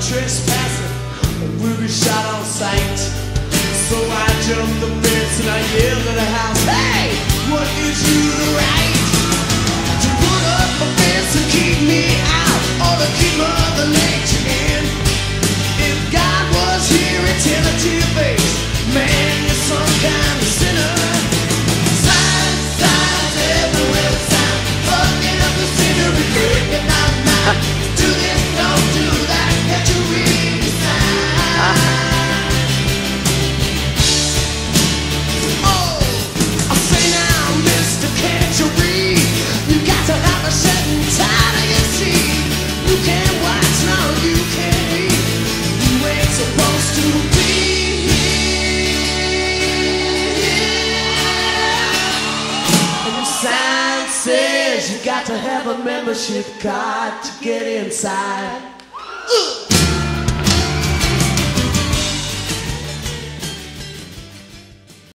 trespassing and we were shot on sight. So I jumped the fence and I yelled at the house, Hey, what is you? says you got to have a membership card to get inside.